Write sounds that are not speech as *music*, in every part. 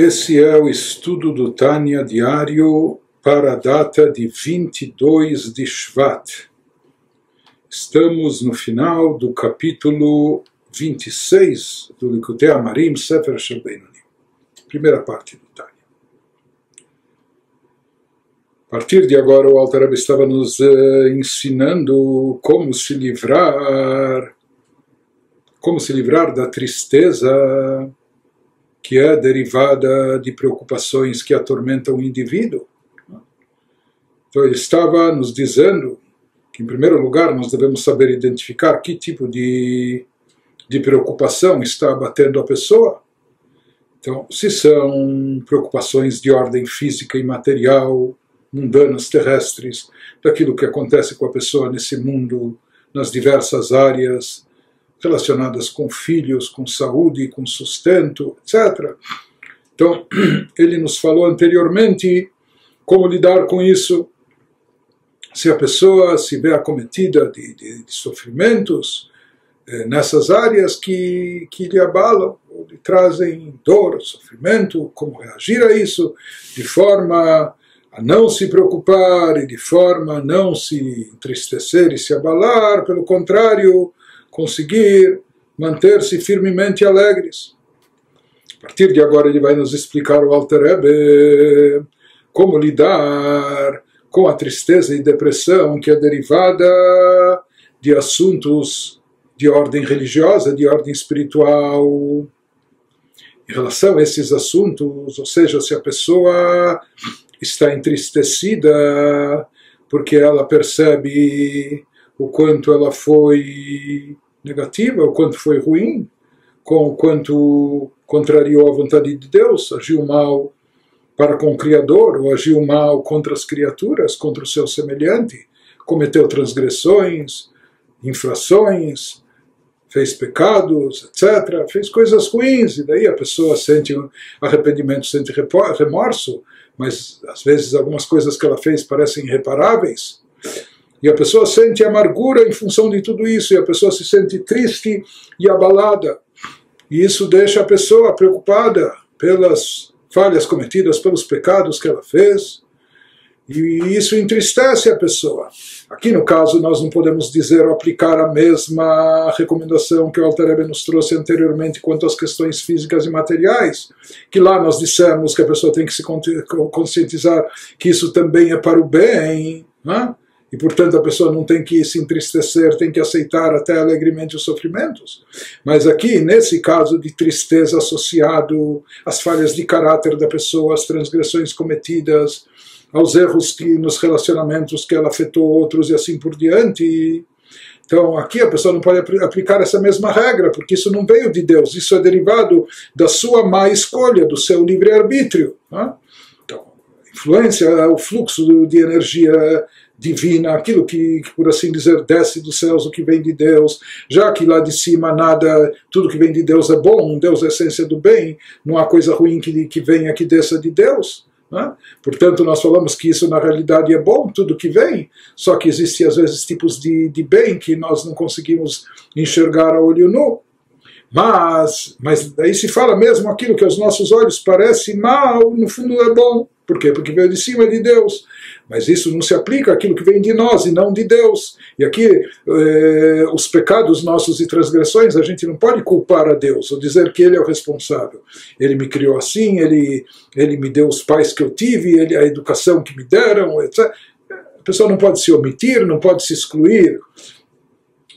Esse é o estudo do Tânia diário para a data de 22 de Shvat. Estamos no final do capítulo 26 do Likutei Amarim Sefer Shabbenani, primeira parte do Tânia. A partir de agora, o Alter Rebbe estava nos uh, ensinando como se livrar, como se livrar da tristeza que é derivada de preocupações que atormentam o indivíduo. Então ele estava nos dizendo que, em primeiro lugar, nós devemos saber identificar que tipo de, de preocupação está abatendo a pessoa. Então, se são preocupações de ordem física e material, mundanas, terrestres, daquilo que acontece com a pessoa nesse mundo, nas diversas áreas, relacionadas com filhos, com saúde, com sustento, etc. Então, *clears throat* ele nos falou anteriormente como lidar com isso. Se a pessoa se vê acometida de, de, de sofrimentos eh, nessas áreas que, que lhe abalam, ou lhe trazem dor, sofrimento, como reagir a isso de forma a não se preocupar e de forma a não se entristecer e se abalar, pelo contrário, conseguir manter-se firmemente alegres. A partir de agora ele vai nos explicar o Alter Rebbe como lidar com a tristeza e depressão que é derivada de assuntos de ordem religiosa, de ordem espiritual. Em relação a esses assuntos, ou seja, se a pessoa está entristecida porque ela percebe o quanto ela foi negativa, o quanto foi ruim, com o quanto contrariou a vontade de Deus, agiu mal para com o Criador, ou agiu mal contra as criaturas, contra o seu semelhante, cometeu transgressões, infrações, fez pecados, etc., fez coisas ruins, e daí a pessoa sente arrependimento, sente remorso, mas às vezes algumas coisas que ela fez parecem irreparáveis. E a pessoa sente amargura em função de tudo isso, e a pessoa se sente triste e abalada. E isso deixa a pessoa preocupada pelas falhas cometidas, pelos pecados que ela fez. E isso entristece a pessoa. Aqui no caso, nós não podemos dizer ou aplicar a mesma recomendação que o Alter nos trouxe anteriormente quanto às questões físicas e materiais, que lá nós dissemos que a pessoa tem que se conscientizar que isso também é para o bem. Né? E portanto a pessoa não tem que se entristecer, tem que aceitar até alegremente os sofrimentos. Mas aqui, nesse caso de tristeza associado às falhas de caráter da pessoa, às transgressões cometidas, aos erros que nos relacionamentos que ela afetou outros e assim por diante. Então, aqui a pessoa não pode aplicar essa mesma regra, porque isso não veio de Deus, isso é derivado da sua má escolha, do seu livre-arbítrio. Né? Então, influência, o fluxo de energia divina, aquilo que, por assim dizer, desce dos céus, o que vem de Deus, já que lá de cima nada, tudo que vem de Deus é bom, Deus é a essência do bem, não há coisa ruim que, que venha, que desça de Deus. Né? Portanto, nós falamos que isso na realidade é bom, tudo que vem, só que existem às vezes tipos de, de bem que nós não conseguimos enxergar a olho nu. Mas, mas daí se fala mesmo aquilo que aos nossos olhos parece mal, no fundo é bom. Por quê? Porque veio de cima de Deus. Mas isso não se aplica àquilo que vem de nós e não de Deus. E aqui, eh, os pecados nossos e transgressões, a gente não pode culpar a Deus ou dizer que Ele é o responsável. Ele me criou assim, Ele, ele me deu os pais que eu tive, ele, a educação que me deram, etc. A pessoa não pode se omitir, não pode se excluir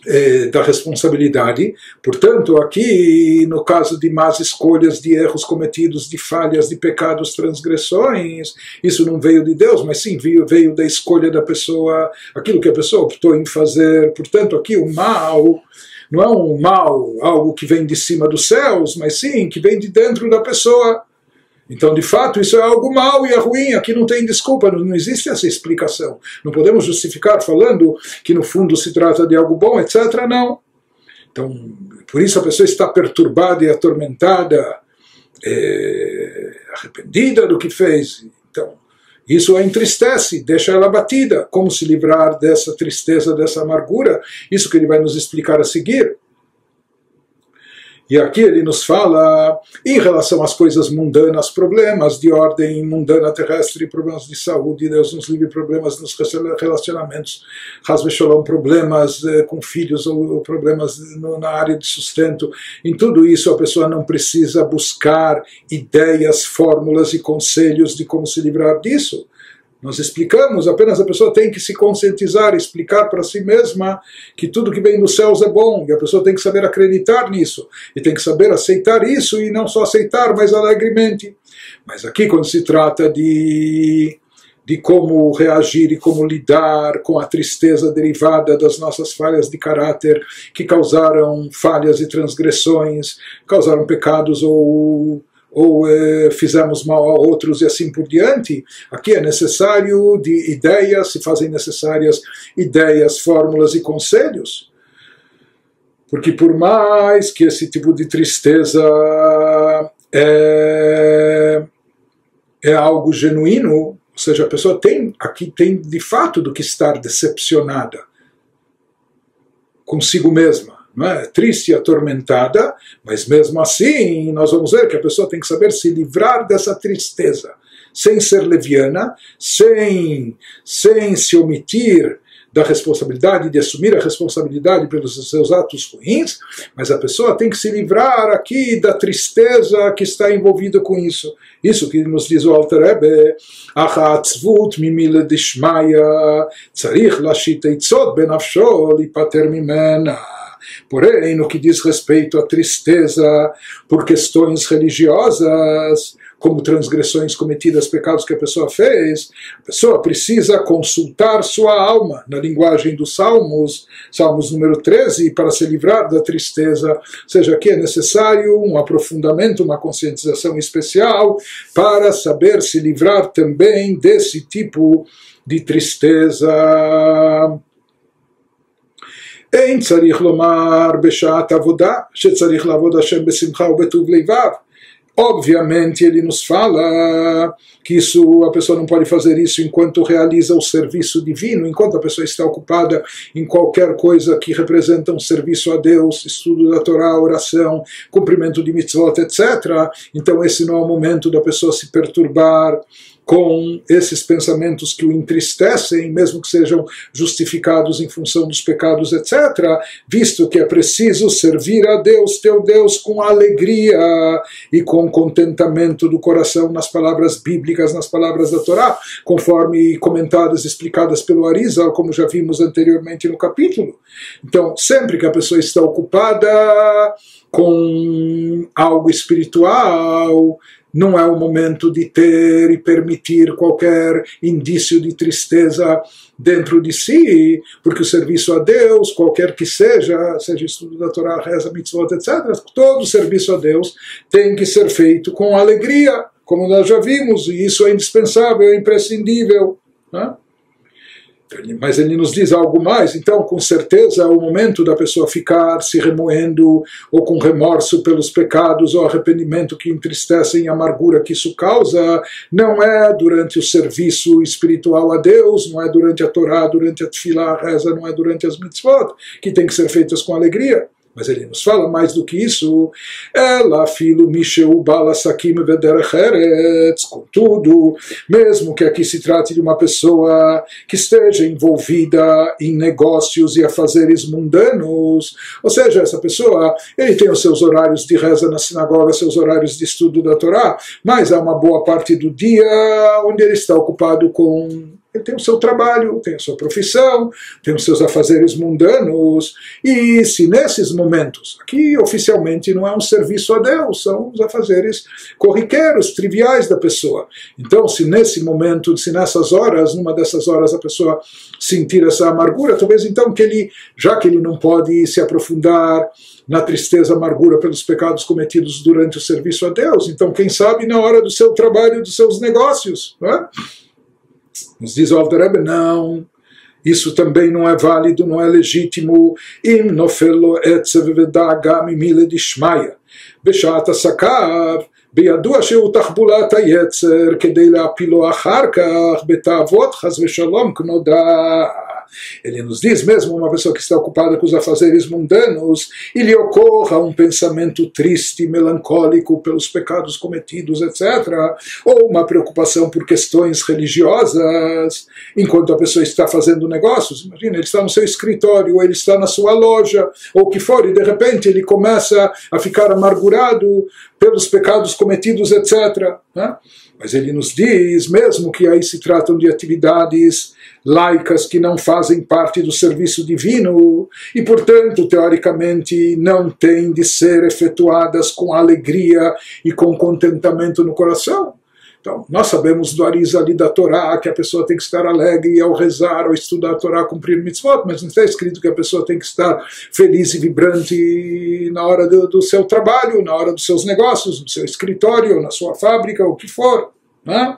eh, da responsabilidade. Portanto, aqui, no caso de más escolhas, de erros cometidos, de falhas, de pecados, transgressões, isso não veio de Deus, mas sim veio, veio da escolha da pessoa, aquilo que a pessoa optou em fazer. Portanto, aqui o mal não é um mal, algo que vem de cima dos céus, mas sim que vem de dentro da pessoa. Então, de fato, isso é algo mal e é ruim, aqui não tem desculpa, não existe essa explicação. Não podemos justificar falando que no fundo se trata de algo bom, etc. Não. Então, por isso a pessoa está perturbada e atormentada, é, arrependida do que fez. Então, isso a entristece, deixa ela abatida. Como se livrar dessa tristeza, dessa amargura? Isso que ele vai nos explicar a seguir. E aqui ele nos fala em relação às coisas mundanas, problemas de ordem mundana terrestre, problemas de saúde, Deus nos livre, problemas nos relacionamentos, Shalom, problemas eh, com filhos ou problemas na área de sustento. Em tudo isso a pessoa não precisa buscar ideias, fórmulas e conselhos de como se livrar disso. Nós explicamos, apenas a pessoa tem que se conscientizar, explicar para si mesma que tudo que vem dos céus é bom, e a pessoa tem que saber acreditar nisso, e tem que saber aceitar isso, e não só aceitar, mas alegremente. Mas aqui, quando se trata de, de como reagir e como lidar com a tristeza derivada das nossas falhas de caráter, que causaram falhas e transgressões, causaram pecados ou ou eh, fizemos mal a outros e assim por diante. Aqui é necessário de ideias, se fazem necessárias ideias, fórmulas e conselhos. Porque por mais que esse tipo de tristeza é, é algo genuíno, ou seja, a pessoa tem aqui tem de fato do que estar decepcionada consigo mesma é? triste e atormentada, mas mesmo assim nós vamos ver que a pessoa tem que saber se livrar dessa tristeza, sem ser leviana, sem, sem se omitir da responsabilidade, de assumir a responsabilidade pelos seus atos ruins, mas a pessoa tem que se livrar aqui da tristeza que está envolvida com isso. Isso que nos diz o Alter Rebbe, Achatzvut mimile dishmaya, tzarich lashit eitzot benafsho lipater mimena. Porém, no que diz respeito à tristeza por questões religiosas, como transgressões cometidas, pecados que a pessoa fez, a pessoa precisa consultar sua alma, na linguagem dos Salmos, Salmos número 13, para se livrar da tristeza. Ou seja, aqui é necessário um aprofundamento, uma conscientização especial para saber se livrar também desse tipo de tristeza. אין צריך לומר בשעת עבודה שצריך לעבוד השם בשמחה ובטוב לבב. Obviamente, ele nos fala que isso a pessoa não pode fazer isso enquanto realiza o serviço divino, enquanto a pessoa está ocupada em qualquer coisa que representa um serviço a Deus, estudo da Torá, oração, cumprimento de mitzvot, etc. Então, esse não é o momento da pessoa se perturbar com esses pensamentos que o entristecem, mesmo que sejam justificados em função dos pecados, etc., visto que é preciso servir a Deus, teu Deus, com alegria e com contentamento do coração nas palavras bíblicas, nas palavras da Torá, conforme comentadas, explicadas pelo Arizal, como já vimos anteriormente no capítulo. Então, sempre que a pessoa está ocupada com algo espiritual, não é o momento de ter e permitir qualquer indício de tristeza dentro de si, porque o serviço a Deus, qualquer que seja, seja estudo da Torá, reza, mitzvot, etc., todo serviço a Deus tem que ser feito com alegria, como nós já vimos, e isso é indispensável, é imprescindível. Né? Mas ele nos diz algo mais, então com certeza o momento da pessoa ficar se remoendo ou com remorso pelos pecados ou arrependimento que entristecem e amargura que isso causa, não é durante o serviço espiritual a Deus, não é durante a Torá, durante a Tfilah, a reza, não é durante as mitzvot, que tem que ser feitas com alegria. Mas ele nos fala mais do que isso. Ela, filho, Misheu Bala Sakim Vederecheretz, contudo, mesmo que aqui se trate de uma pessoa que esteja envolvida em negócios e afazeres mundanos, ou seja, essa pessoa, ele tem os seus horários de reza na sinagoga, seus horários de estudo da Torá, mas há uma boa parte do dia onde ele está ocupado com ele tem o seu trabalho, tem a sua profissão, tem os seus afazeres mundanos. E se nesses momentos, aqui oficialmente não é um serviço a Deus, são os afazeres corriqueiros, triviais da pessoa. Então, se nesse momento, se nessas horas, numa dessas horas a pessoa sentir essa amargura, talvez então que ele, já que ele não pode se aprofundar na tristeza, amargura pelos pecados cometidos durante o serviço a Deus, então quem sabe na hora do seu trabalho, dos seus negócios, não é? Nos diz o Alter não, isso também não é válido, não é legítimo. Im nofelo etzev vedaga mimile dishmaya. בשעת עסקיו, בידוע שהוא תחבולת היצר כדי להפילו אחר כך בתאוות חס ושלום כנודע. Ele nos diz mesmo uma pessoa que está ocupada com os afazeres mundanos e lhe ocorra um pensamento triste, melancólico pelos pecados cometidos, etc., ou uma preocupação por questões religiosas, enquanto a pessoa está fazendo negócios. Imagina, ele está no seu escritório, ou ele está na sua loja, ou o que for, e de repente ele começa a ficar amargurado pelos pecados cometidos, etc. Né? Mas ele nos diz, mesmo que aí se tratam de atividades laicas que não fazem parte do serviço divino e, portanto, teoricamente, não têm de ser efetuadas com alegria e com contentamento no coração. Então, nós sabemos do Arisa ali da Torá que a pessoa tem que estar alegre ao rezar, ao estudar a Torá, cumprir mitzvot, mas não está escrito que a pessoa tem que estar feliz e vibrante na hora do, do seu trabalho, na hora dos seus negócios, no seu escritório, na sua fábrica, o que for. Né?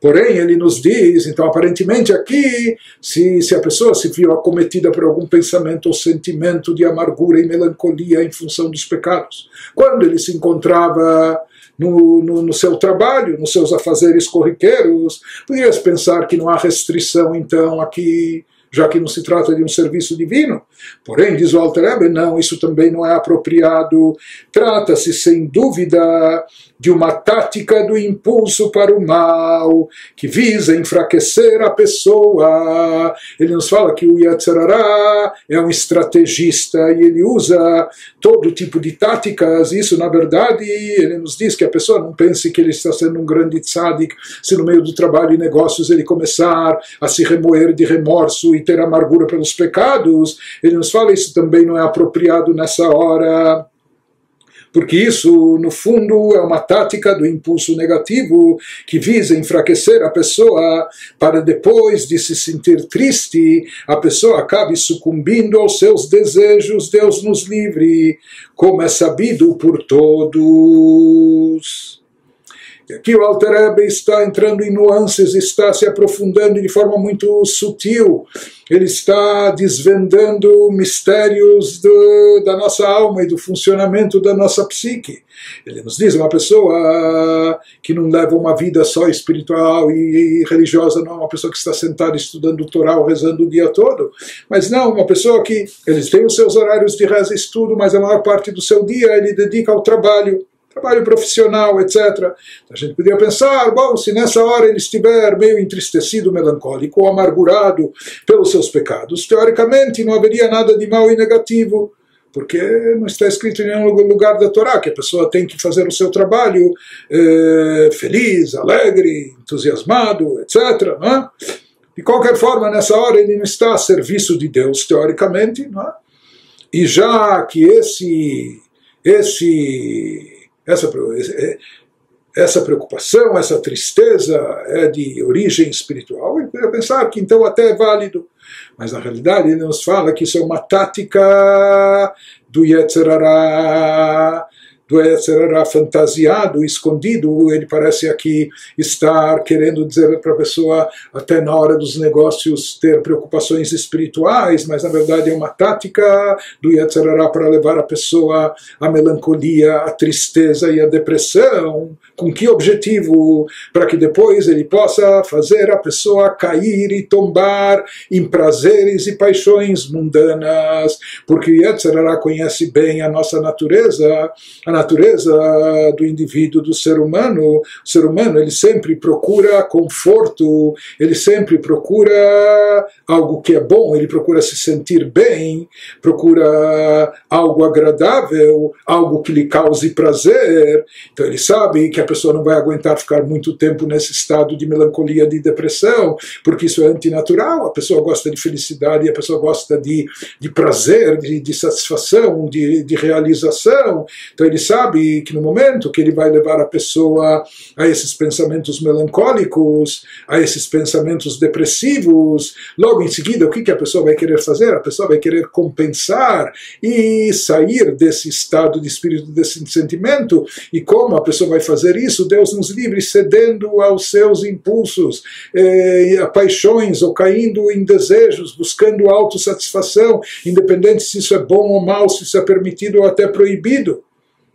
Porém, ele nos diz, então, aparentemente aqui, se, se a pessoa se viu acometida por algum pensamento ou sentimento de amargura e melancolia em função dos pecados, quando ele se encontrava no, no, no, seu trabalho, nos seus afazeres corriqueiros. Poderias pensar que não há restrição, então, aqui, já que não se trata de um serviço divino. Porém, diz o Alter Ebe, não, isso também não é apropriado. Trata-se, sem dúvida, de uma tática do impulso para o mal, que visa enfraquecer a pessoa. Ele nos fala que o Yetzirará é um estrategista e ele usa todo tipo de táticas. Isso, na verdade, ele nos diz que a pessoa não pense que ele está sendo um grande tzadik se no meio do trabalho e negócios ele começar a se remoer de remorso e ter amargura pelos pecados. Ele nos fala isso também não é apropriado nessa hora porque isso, no fundo, é uma tática do impulso negativo que visa enfraquecer a pessoa para depois de se sentir triste, a pessoa acabe sucumbindo aos seus desejos. Deus nos livre, como é sabido por todos. E aqui o Alter Ebe está entrando em nuances, está se aprofundando de forma muito sutil. Ele está desvendando mistérios do, da nossa alma e do funcionamento da nossa psique. Ele nos diz uma pessoa que não leva uma vida só espiritual e, religiosa, não é uma pessoa que está sentada estudando o Torá rezando o dia todo, mas não, uma pessoa que eles têm os seus horários de reza e estudo, mas a maior parte do seu dia ele dedica ao trabalho trabalho profissional, etc. A gente podia pensar, bom, se nessa hora ele estiver meio entristecido, melancólico ou amargurado pelos seus pecados, teoricamente não haveria nada de mal e negativo, porque não está escrito em nenhum lugar da Torá que a pessoa tem que fazer o seu trabalho eh, feliz, alegre, entusiasmado, etc. É? De qualquer forma, nessa hora ele não está a serviço de Deus, teoricamente, é? e já que esse, esse essa, é, essa preocupação, essa tristeza é de origem espiritual, e poderia pensar que então até é válido. Mas na realidade ele nos fala que isso é uma tática do Yetzerará, do Yetzerará fantasiado, escondido, ele parece aqui estar querendo dizer para a pessoa, até na hora dos negócios, ter preocupações espirituais, mas na verdade é uma tática do Yetzerará para levar a pessoa à melancolia, à tristeza e à depressão. Com que objetivo? Para que depois ele possa fazer a pessoa cair e tombar em prazeres e paixões mundanas, porque Yetzerará conhece bem a nossa natureza, a natureza do indivíduo, do ser humano. O ser humano ele sempre procura conforto, ele sempre procura algo que é bom, ele procura se sentir bem, procura algo agradável, algo que lhe cause prazer. Então ele sabe que a pessoa não vai aguentar ficar muito tempo nesse estado de melancolia, de depressão, porque isso é antinatural. A pessoa gosta de felicidade, a pessoa gosta de, de prazer, de, de satisfação, de, de realização. Então ele sabe que no momento que ele vai levar a pessoa a esses pensamentos melancólicos, a esses pensamentos depressivos, logo em seguida, o que, que a pessoa vai querer fazer? A pessoa vai querer compensar e sair desse estado de espírito, desse sentimento. E como a pessoa vai fazer isso? Deus nos livre cedendo aos seus impulsos, eh, a paixões ou caindo em desejos, buscando autossatisfação, independente se isso é bom ou mal, se isso é permitido ou até proibido.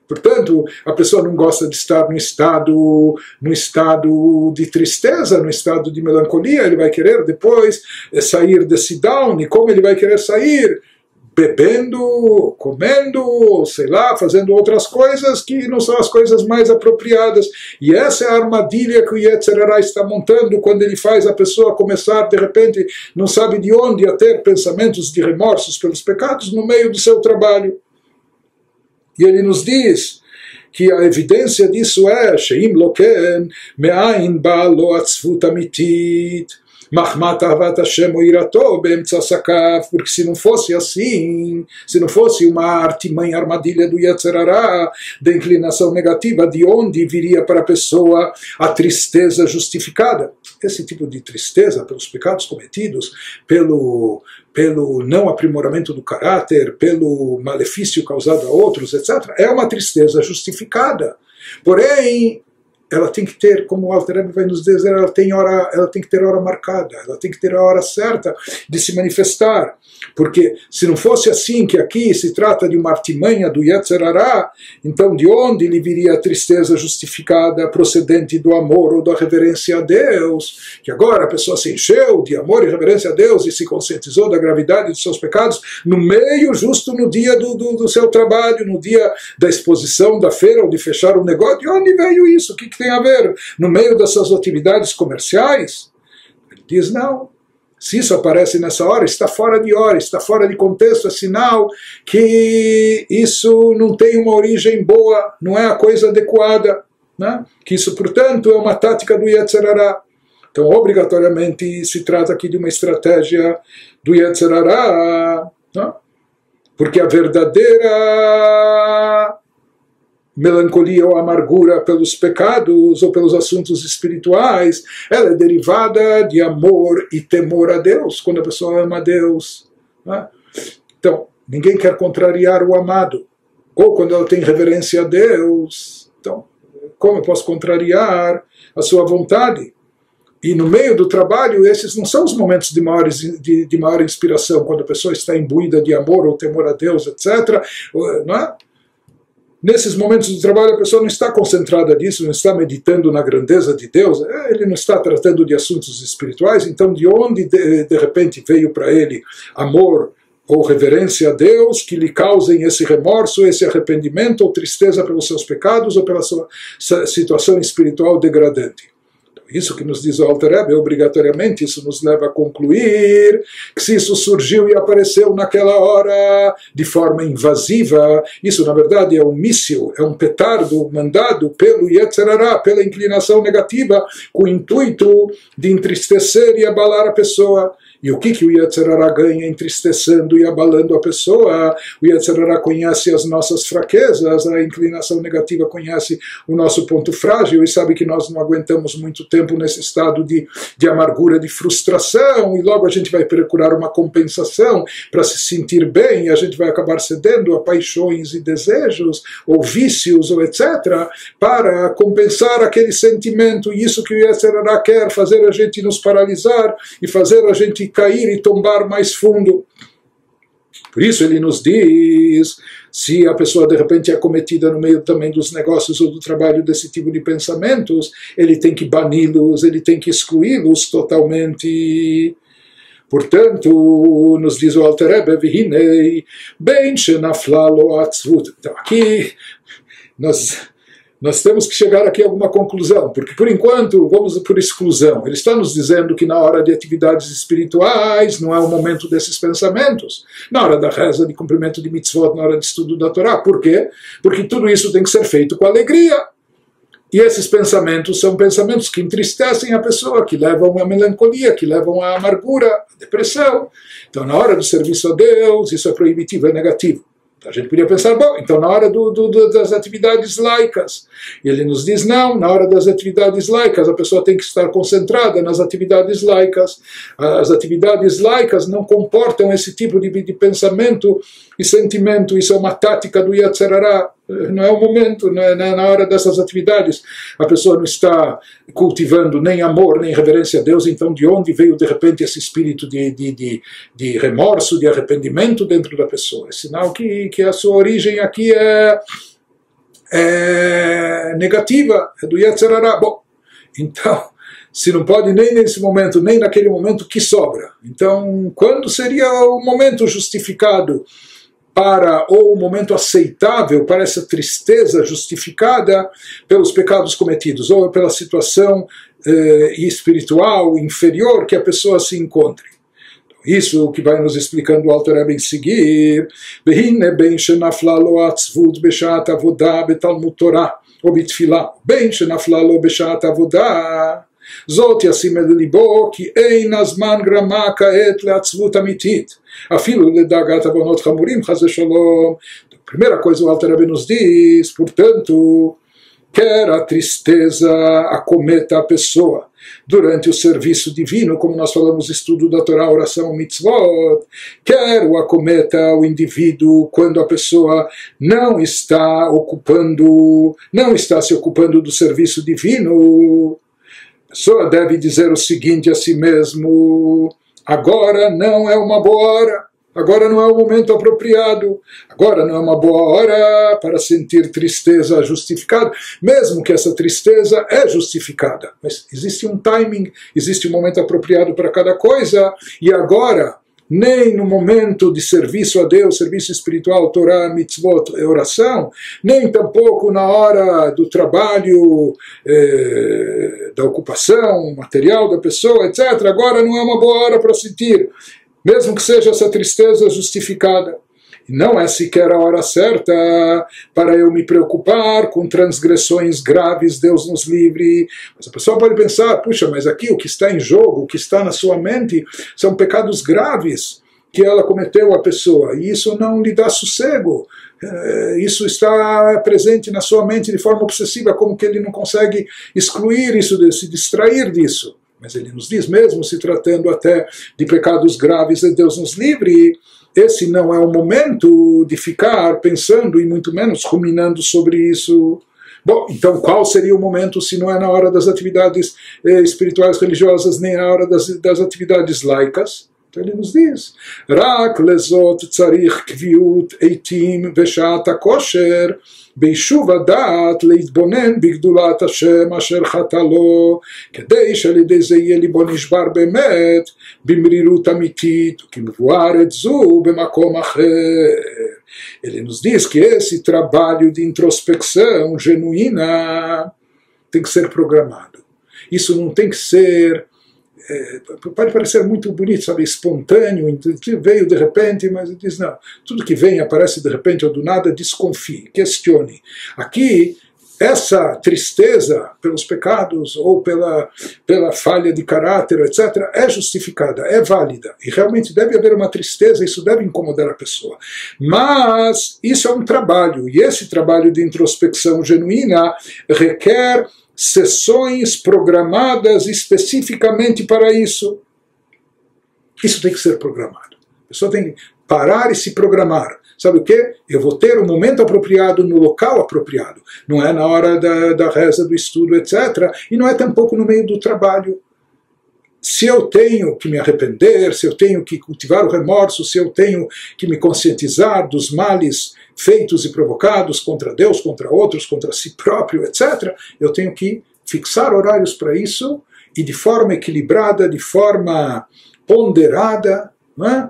Portanto, a pessoa não gosta de estar no estado, no estado de tristeza, no estado de melancolia, ele vai querer depois eh, sair desse down, e como ele vai querer sair? Bebendo, comendo, sei lá, fazendo outras coisas que não são as coisas mais apropriadas. E essa é a armadilha que o Yetzirah está montando quando ele faz a pessoa começar, de repente, não sabe de onde, a ter pensamentos de remorsos pelos pecados no meio do seu trabalho. E ele nos diz que a evidência disso é Sheim loken me'ain ba lo atzvut amitit Mahmat Avat Hashem Beemtza Sakav, porque se não fosse assim, se não fosse uma artimanha armadilha do Yetzerará, da inclinação negativa, de onde viria para a pessoa a tristeza justificada? Esse tipo de tristeza pelos pecados cometidos, pelo, pelo não aprimoramento do caráter, pelo malefício causado a outros, etc., é uma tristeza justificada. Porém, ela tem que ter, como o Alter vai nos dizer, ela tem hora, ela tem que ter hora marcada, ela tem que ter a hora certa de se manifestar. Porque se não fosse assim, que aqui se trata de uma artimanha do Yetzerará, então de onde lhe viria a tristeza justificada procedente do amor ou da reverência a Deus? Que agora a pessoa se encheu de amor e reverência a Deus e se conscientizou da gravidade dos seus pecados no meio, justo no dia do, do, do seu trabalho, no dia da exposição da feira ou de fechar o um negócio. De onde veio isso? O que, que tem a ver? No meio dessas atividades comerciais? Ele diz não se isso aparece nessa hora, está fora de hora, está fora de contexto, é sinal que isso não tem uma origem boa, não é a coisa adequada. Né? Que isso, portanto, é uma tática do Yetzerará. Então, obrigatoriamente, se trata aqui de uma estratégia do Yetzerará. Né? Porque a verdadeira melancolia ou amargura pelos pecados ou pelos assuntos espirituais, ela é derivada de amor e temor a Deus, quando a pessoa ama a Deus. Né? Então, ninguém quer contrariar o amado, ou quando ela tem reverência a Deus. Então, como eu posso contrariar a sua vontade? E no meio do trabalho, esses não são os momentos de maior, de, de maior inspiração, quando a pessoa está imbuída de amor ou temor a Deus, etc. Não é? Nesses momentos de trabalho, a pessoa não está concentrada nisso, não está meditando na grandeza de Deus, é, ele não está tratando de assuntos espirituais, então de onde de, de repente veio para ele amor ou reverência a Deus que lhe causem esse remorso, esse arrependimento ou tristeza pelos seus pecados ou pela sua situação espiritual degradante? Isso que nos diz o Alter obrigatoriamente, isso nos leva a concluir que se isso surgiu e apareceu naquela hora de forma invasiva, isso na verdade é um míssil, é um petardo mandado pelo Yetzerará, pela inclinação negativa, com o intuito de entristecer e abalar a pessoa. E o que, que o Yetzirará ganha entristecendo e abalando a pessoa? O Yetzirará conhece as nossas fraquezas, a inclinação negativa conhece o nosso ponto frágil e sabe que nós não aguentamos muito tempo nesse estado de, de amargura, de frustração, e logo a gente vai procurar uma compensação para se sentir bem, e a gente vai acabar cedendo a paixões e desejos, ou vícios, ou etc., para compensar aquele sentimento. E isso que o Yetzirará quer, fazer a gente nos paralisar e fazer a gente cair e tombar mais fundo. Por isso ele nos diz, se a pessoa de repente é cometida no meio também dos negócios ou do trabalho desse tipo de pensamentos, ele tem que bani-los, ele tem que excluí-los totalmente. Portanto, nos diz o Alter Rebbe, Vihinei, Ben Shenaflalo Atzvut. Então aqui nós nós temos que chegar aqui a alguma conclusão, porque por enquanto vamos por exclusão. Ele está nos dizendo que na hora de atividades espirituais não é o momento desses pensamentos. Na hora da reza, de cumprimento de mitzvot, na hora de estudo da Torá. Por quê? Porque tudo isso tem que ser feito com alegria. E esses pensamentos são pensamentos que entristecem a pessoa, que levam à melancolia, que levam à amargura, à depressão. Então, na hora do serviço a Deus, isso é proibitivo, é negativo. A gente podia pensar, bom, então na hora do, do, das atividades laicas. Ele nos diz, não, na hora das atividades laicas, a pessoa tem que estar concentrada nas atividades laicas. As atividades laicas não comportam esse tipo de, de pensamento e sentimento. Isso é uma tática do Yatzerará não é o momento, não é na hora dessas atividades. A pessoa não está cultivando nem amor, nem reverência a Deus, então de onde veio de repente esse espírito de, de, de, de remorso, de arrependimento dentro da pessoa? É sinal que, que a sua origem aqui é, é negativa, é do Yetzerará. Bom, então, se não pode nem nesse momento, nem naquele momento, que sobra? Então, quando seria o momento justificado para ou o um momento aceitável para essa tristeza justificada pelos pecados cometidos ou pela situação eh, espiritual inferior que a pessoa se encontre. Isso é o que vai nos explicando o Alter Rebbe em seguir. Behine ben atzvut beshat avodah betalmud Torah. Ben beshat avodah זאת ישים אל ליבו כי אין הזמן גרמה כעת לעצבות אמיתית אפילו לדאגת עוונות חמורים חס ושלום. Primeira coisa o Alter Rebbe nos diz, portanto, quer a tristeza acometa a pessoa durante o serviço divino, como nós falamos, estudo da Torá, oração, mitzvot, quer o acometa o indivíduo quando a pessoa não está ocupando, não está se ocupando do serviço divino, a pessoa deve dizer o seguinte a si mesmo: agora não é uma boa hora Agora não é o momento apropriado, agora não é uma boa hora para sentir tristeza justificada, mesmo que essa tristeza é justificada. Mas existe um timing, existe um momento apropriado para cada coisa, e agora, nem no momento de serviço a Deus, serviço espiritual, Torá, mitzvot, oração, nem tampouco na hora do trabalho, eh, da ocupação material da pessoa, etc. Agora não é uma boa hora para sentir mesmo que seja essa tristeza justificada. Não é sequer a hora certa para eu me preocupar com transgressões graves, Deus nos livre. Mas a pessoa pode pensar, puxa, mas aqui o que está em jogo, o que está na sua mente, são pecados graves que ela cometeu a pessoa, e isso não lhe dá sossego. Eh, isso está presente na sua mente de forma obsessiva, como que ele não consegue excluir isso, se distrair disso. Mas ele nos diz, mesmo se tratando até de pecados graves, Deus nos livre, esse não é o momento de ficar pensando e muito menos ruminando sobre isso. Bom, então qual seria o momento se não é na hora das atividades eh, espirituais religiosas, nem na hora das, das atividades laicas? Então ele nos diz: Rak lezot tzarich kviut eitim veshat kosher ביישוב הדעת להתבונן בגדולת השם אשר חטא לו, כדי שעל ידי זה יהיה ליבו נשבר באמת במרירות אמיתית, וכמבואר את זו במקום אחר. Ele nos diz que esse trabalho de introspecção genuína tem que ser programado. Isso não tem que ser é, pode parecer muito bonito, sabe, espontâneo, veio de repente, mas diz, não, tudo que vem aparece de repente ou do nada, desconfie, questione. Aqui, essa tristeza pelos pecados ou pela, pela falha de caráter, etc., é justificada, é válida. E realmente deve haver uma tristeza, isso deve incomodar a pessoa. Mas isso é um trabalho, e esse trabalho de introspecção genuína requer sessões programadas especificamente para isso. Isso tem que ser programado. A pessoa tem que parar e se programar. Sabe o que? Eu vou ter o um momento apropriado no local apropriado. Não é na hora da, da reza, do estudo, etc. E não é tampouco no meio do trabalho. Se eu tenho que me arrepender, se eu tenho que cultivar o remorso, se eu tenho que me conscientizar dos males feitos e provocados contra Deus, contra outros, contra si próprio, etc., eu tenho que fixar horários para isso e de forma equilibrada, de forma ponderada, é?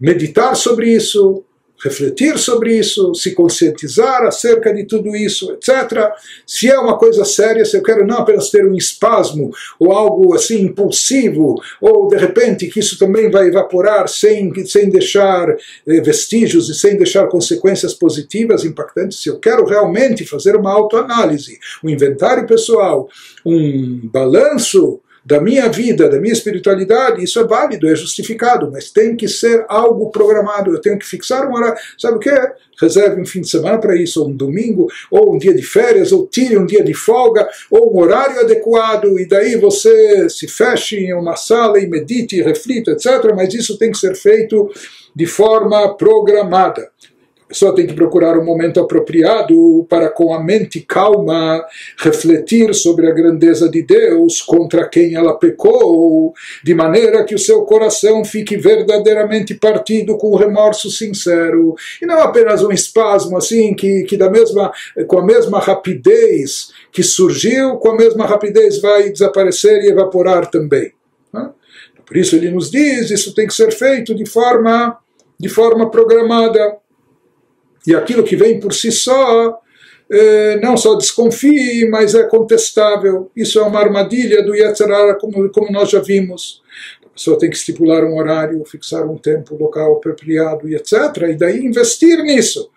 meditar sobre isso, refletir sobre isso, se conscientizar acerca de tudo isso, etc. Se é uma coisa séria, se eu quero não apenas ter um espasmo ou algo assim impulsivo, ou de repente que isso também vai evaporar sem, sem deixar eh, vestígios e sem deixar consequências positivas impactantes, se eu quero realmente fazer uma autoanálise, um inventário pessoal, um balanço da minha vida, da minha espiritualidade, isso é válido, é justificado, mas tem que ser algo programado. Eu tenho que fixar uma hora. Sabe o que é? Reserve um fim de semana para isso, ou um domingo, ou um dia de férias, ou tire um dia de folga, ou um horário adequado, e daí você se feche em uma sala e medite, reflita, etc. Mas isso tem que ser feito de forma programada. Pessoa tem que procurar um momento apropriado para, com a mente calma, refletir sobre a grandeza de Deus contra quem ela pecou, de maneira que o seu coração fique verdadeiramente partido com o remorso sincero, e não apenas um espasmo assim, que, que da mesma, com a mesma rapidez que surgiu, com a mesma rapidez vai desaparecer e evaporar também. Né? Por isso ele nos diz, isso tem que ser feito de forma, de forma programada e aquilo que vem por si só é, não só desconfie, mas é contestável. Isso é uma armadilha do Yetzirah, como, como nós já vimos. A pessoa tem que estipular um horário, fixar um tempo, local apropriado etc. E daí investir nisso.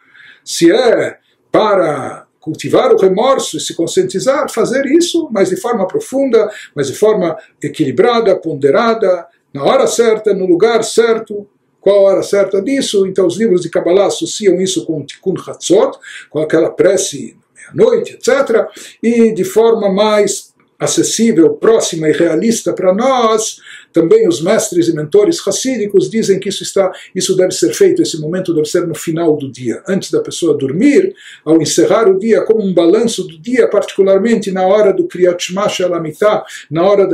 Se é para cultivar o remorso e se conscientizar, fazer isso, mas de forma profunda, mas de forma equilibrada, ponderada, na hora certa, no lugar certo, qual a hora certa disso? Então os livros de Kabbalah associam isso com o Tikkun Hatzot, com aquela prece meia-noite, etc. E de forma mais acessível, próxima e realista para nós, também os mestres e mentores racídicos dizem que isso, está, isso deve ser feito, esse momento deve ser no final do dia, antes da pessoa dormir, ao encerrar o dia, como um balanço do dia, particularmente na hora do Kriyat Shema Shalamitah, na hora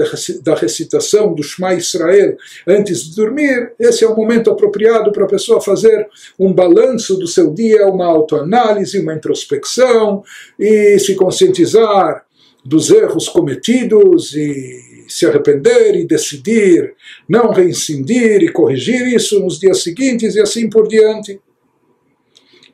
da recitação do Shema Israel, antes de dormir, esse é o momento apropriado para a pessoa fazer um balanço do seu dia, uma autoanálise, uma introspecção e se conscientizar dos erros cometidos e se arrepender e decidir não reincidir e corrigir isso nos dias seguintes e assim por diante.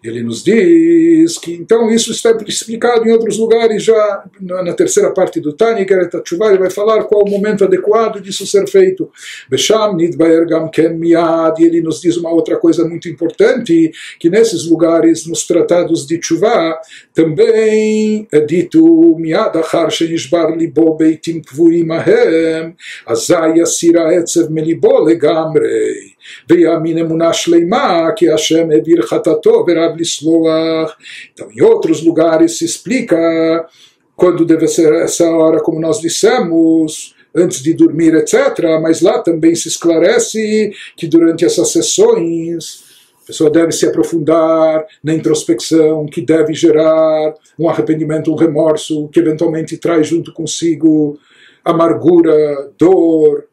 Ele nos diz que então isso está explicado em outros lugares já na terceira parte do Tani, que ele vai falar qual o momento adequado disso ser feito. Besham nidbaer gam ken miad, e ele nos diz uma outra coisa muito importante, que nesses lugares, nos tratados de Tshuva, também é dito miad achar shenishbar libo beitim kvuim ahem, azai asira etzev melibo legamrei. Veyamin emuná shleimá, que Hashem evir chatato. Então, em outros lugares se explica quando deve ser essa hora, como nós dissemos, antes de dormir, etc. Mas lá também se esclarece que durante essas sessões a pessoa deve se aprofundar na introspecção, que deve gerar um arrependimento, um remorso, que eventualmente traz junto consigo amargura, dor,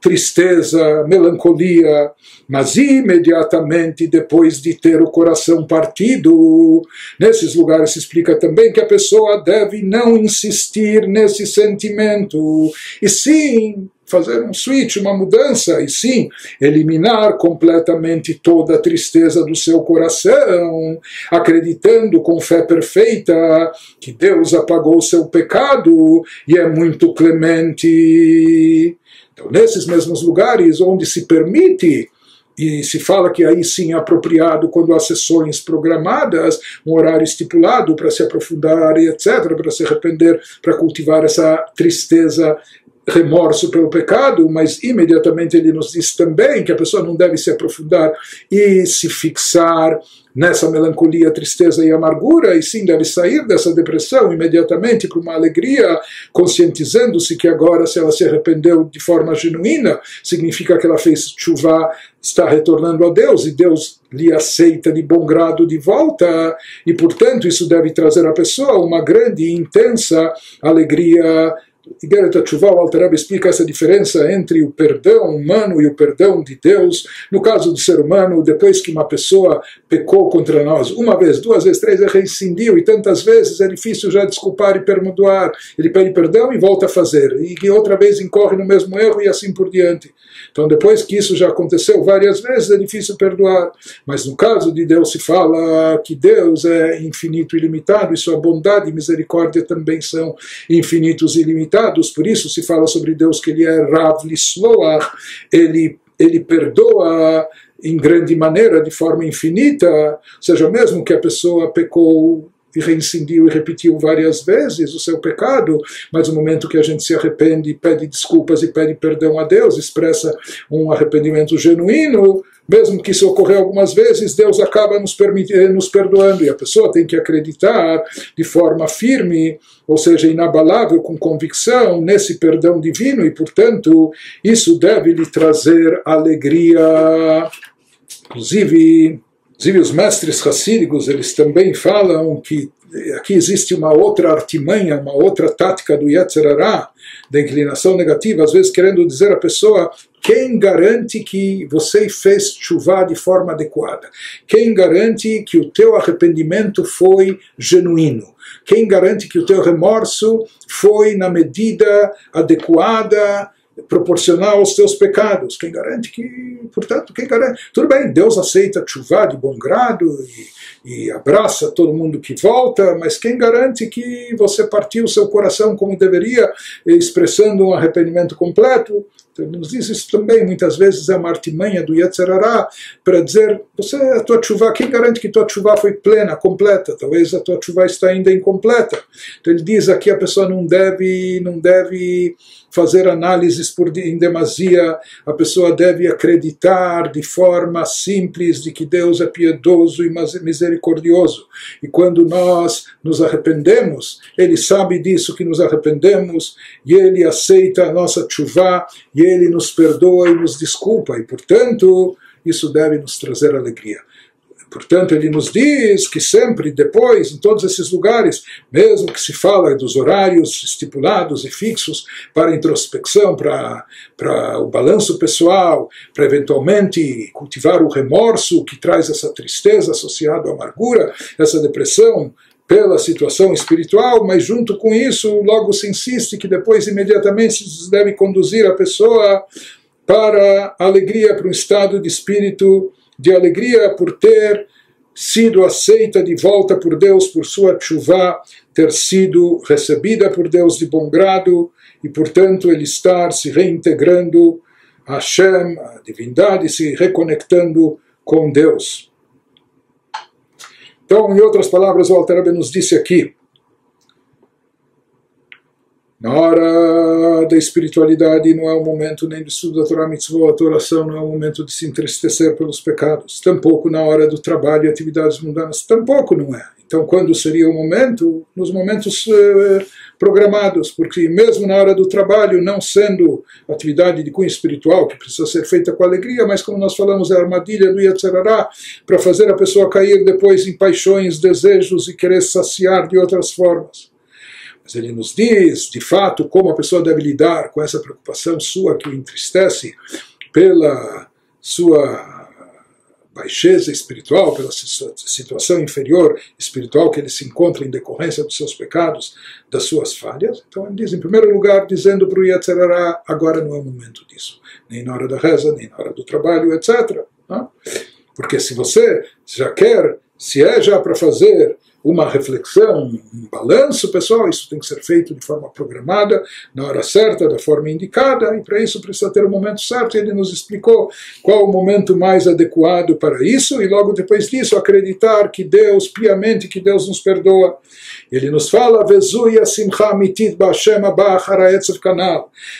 tristeza, melancolia, mas imediatamente depois de ter o coração partido, nesses lugares se explica também que a pessoa deve não insistir nesse sentimento, e sim fazer um switch, uma mudança, e sim eliminar completamente toda a tristeza do seu coração, acreditando com fé perfeita que Deus apagou o seu pecado e é muito clemente. Então, nesses mesmos lugares onde se permite e se fala que aí sim é apropriado quando há sessões programadas, um horário estipulado para se aprofundar e etc., para se arrepender, para cultivar essa tristeza remorso pelo pecado, mas imediatamente ele nos diz também que a pessoa não deve se aprofundar e se fixar nessa melancolia, tristeza e amargura, e sim deve sair dessa depressão imediatamente para uma alegria, conscientizando-se que agora, se ela se arrependeu de forma genuína, significa que ela fez chuva, está retornando a Deus, e Deus lhe aceita de bom grado de volta, e portanto isso deve trazer à pessoa uma grande e intensa alegria Igeret Tshuva, o Alter explica essa diferença entre o perdão humano e o perdão de Deus. No caso do ser humano, depois que uma pessoa pecou contra nós, uma vez, duas vezes, três vezes, reincidiu, e tantas vezes é difícil já desculpar e perdoar. Ele pede perdão e volta a fazer, e outra vez incorre no mesmo erro e assim por diante. Então, depois que isso já aconteceu várias vezes, é difícil perdoar. Mas no caso de Deus, se fala que Deus é infinito e ilimitado, e sua bondade e misericórdia também são infinitos e ilimitados por isso se fala sobre Deus que ele é Rav Lisloach, ele, ele perdoa em grande maneira, de forma infinita, ou seja, mesmo que a pessoa pecou e reincidiu e repetiu várias vezes o seu pecado, mas no momento que a gente se arrepende, pede desculpas e pede perdão a Deus, expressa um arrependimento genuíno, mesmo que isso ocorra algumas vezes, Deus acaba nos, eh, nos perdoando e a pessoa tem que acreditar de forma firme, ou seja, inabalável, com convicção, nesse perdão divino e, portanto, isso deve lhe trazer alegria. Inclusive, Inclusive os mestres racílicos, eles também falam que aqui existe uma outra artimanha, uma outra tática do Yetzerará, da inclinação negativa, às vezes querendo dizer à pessoa quem garante que você fez chuva de forma adequada? Quem garante que o teu arrependimento foi genuíno? Quem garante que o teu remorso foi na medida adequada, proporcional aos teus pecados? Quem garante que, portanto, quem garante? Tudo bem, Deus aceita chuva de bom grado e, e abraça todo mundo que volta, mas quem garante que você partiu seu coração como deveria, expressando um arrependimento completo? Então, nos diz isso também, muitas vezes é uma artimanha do Yetzerará para dizer, você, a tua chuva, quem garante que tua chuva foi plena, completa? Talvez a tua chuva está ainda incompleta. Então ele diz aqui a pessoa não deve, não deve fazer análises por em demasia, a pessoa deve acreditar de forma simples de que Deus é piedoso e misericordioso. E quando nós nos arrependemos, Ele sabe disso que nos arrependemos e Ele aceita a nossa chuva e Ele nos perdoa e nos desculpa. E portanto, isso deve nos trazer alegria. Portanto, ele nos diz que sempre depois, em todos esses lugares, mesmo que se fala dos horários estipulados e fixos para introspecção, para, para o balanço pessoal, para eventualmente cultivar o remorso que traz essa tristeza associada à amargura, essa depressão, pela situação espiritual, mas junto com isso, logo se insiste que depois imediatamente se deve conduzir a pessoa para a alegria, para um estado de espírito de alegria por ter sido aceita de volta por Deus por sua chuva, ter sido recebida por Deus de bom grado e, portanto, ele estar se reintegrando a Hashem, a divindade, se reconectando com Deus. Então, em outras palavras, o Alter nos disse aqui na hora da espiritualidade não é o momento nem do estudo da Torah Mitzvot, oração não é o momento de se entristecer pelos pecados. Tampouco na hora do trabalho e atividades mundanas, tampouco não é. Então, quando seria o momento? Nos momentos eh, programados, porque mesmo na hora do trabalho, não sendo atividade de cunho espiritual, que precisa ser feita com alegria, mas como nós falamos, é a armadilha do Yetzerará, para fazer a pessoa cair depois em paixões, desejos e querer saciar de outras formas. Mas ele nos diz, de fato, como a pessoa deve lidar com essa preocupação sua que o entristece pela sua baixeza espiritual, pela situação inferior espiritual que ele se encontra em decorrência dos seus pecados, das suas falhas. Então ele diz, em primeiro lugar, dizendo para o Yetzerará, agora não é momento disso, nem na hora da reza, nem na hora do trabalho, etc. Porque se você já quer, se é já para fazer uma reflexão, um balanço pessoal, isso tem que ser feito de forma programada, na hora certa, da forma indicada, e para isso precisa ter o momento certo, ele nos explicou qual o momento mais adequado para isso, e logo depois disso acreditar que Deus, piamente, que Deus nos perdoa. Ele nos fala.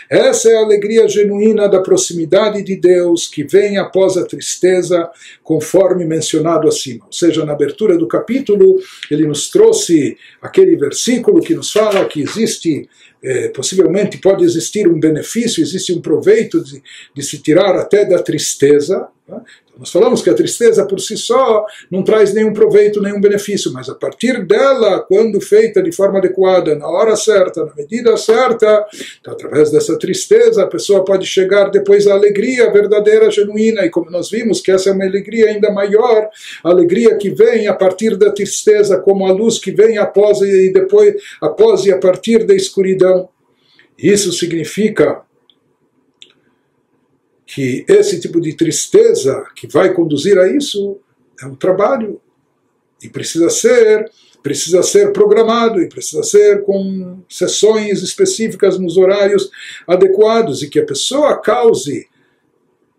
Essa é a alegria genuína da proximidade de Deus, que vem após a tristeza, conforme mencionado acima. Ou seja, na abertura do capítulo, ele nos trouxe aquele versículo que nos fala que existe, eh, possivelmente pode existir um benefício, existe um proveito de, de se tirar até da tristeza. Tá? Nós falamos que a tristeza por si só não traz nenhum proveito, nenhum benefício, mas a partir dela, quando feita de forma adequada, na hora certa, na medida certa, então, através dessa tristeza, a pessoa pode chegar depois à alegria verdadeira, genuína, e como nós vimos que essa é uma alegria ainda maior, a alegria que vem a partir da tristeza, como a luz que vem após e depois, após e a partir da escuridão. Isso significa que esse tipo de tristeza que vai conduzir a isso é um trabalho e precisa ser precisa ser programado e precisa ser com sessões específicas nos horários adequados e que a pessoa cause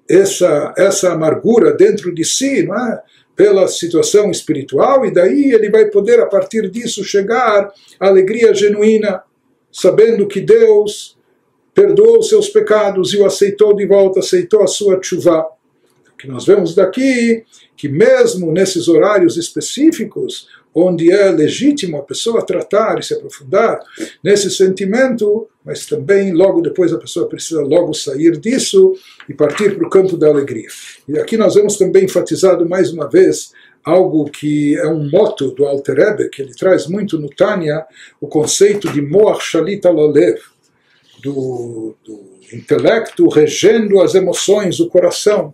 essa essa amargura dentro de si, não é? pela situação espiritual e daí ele vai poder a partir disso chegar à alegria genuína, sabendo que Deus perdoou seus pecados e o aceitou de volta, aceitou a sua chuva. Que nós vemos daqui, que mesmo nesses horários específicos, onde é legítimo a pessoa tratar e se aprofundar nesse sentimento, mas também logo depois a pessoa precisa logo sair disso e partir para o campo da alegria. E aqui nós vemos também enfatizado mais uma vez algo que é um moto do Alter Rebbe, que ele traz muito no Tânia, o conceito de Moach Shalit Alolev, do, do intelecto regendo as emoções, o coração.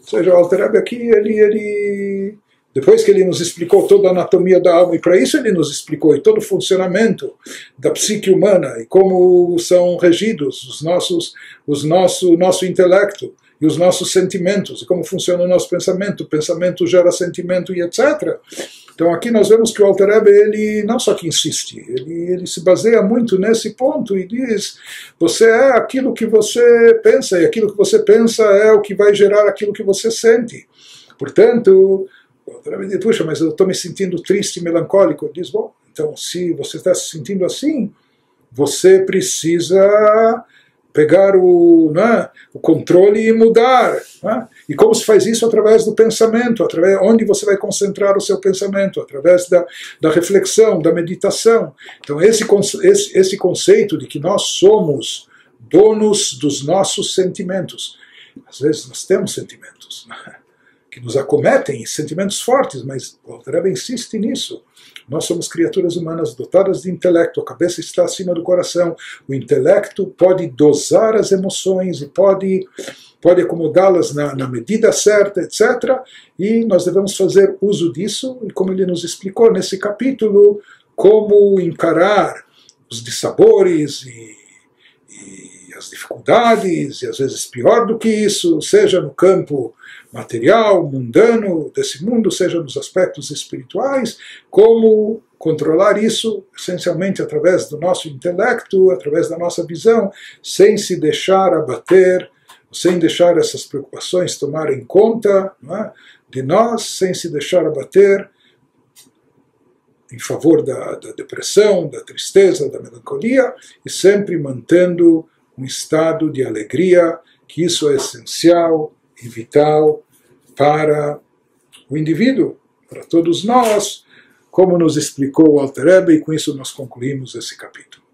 Ou seja, o Alter aqui, ele, ele, depois que ele nos explicou toda a anatomia da alma, e para isso ele nos explicou, e todo o funcionamento da psique humana, e como são regidos os nossos, os nosso, nosso intelecto, e os nossos sentimentos, e como funciona o nosso pensamento, o pensamento gera sentimento e etc. Então aqui nós vemos que o Alter Rebbe, ele não só que insiste, ele, ele se baseia muito nesse ponto e diz, você é aquilo que você pensa, e aquilo que você pensa é o que vai gerar aquilo que você sente. Portanto, o Alter Rebbe diz, puxa, mas eu estou me sentindo triste, melancólico. Ele diz, bom, então se você está se sentindo assim, você precisa pegar o, né, o controle e mudar. Né? E como se faz isso? Através do pensamento, através onde você vai concentrar o seu pensamento, através da, da reflexão, da meditação. Então, esse, esse, esse conceito de que nós somos donos dos nossos sentimentos. Às vezes nós temos sentimentos né, que nos acometem, sentimentos fortes, mas o Alter insiste nisso. Nós somos criaturas humanas dotadas de intelecto, a cabeça está acima do coração. O intelecto pode dosar as emoções e pode, pode acomodá-las na, na medida certa, etc. E nós devemos fazer uso disso, e como ele nos explicou nesse capítulo, como encarar os dissabores e, e dificuldades, e às vezes pior do que isso, seja no campo material, mundano desse mundo, seja nos aspectos espirituais, como controlar isso essencialmente através do nosso intelecto, através da nossa visão, sem se deixar abater, sem deixar essas preocupações tomarem conta é, de nós, sem se deixar abater em favor da, da depressão, da tristeza, da melancolia, e sempre mantendo um estado de alegria, que isso é essencial e vital para o indivíduo, para todos nós, como nos explicou o Alter e com isso nós concluímos esse capítulo.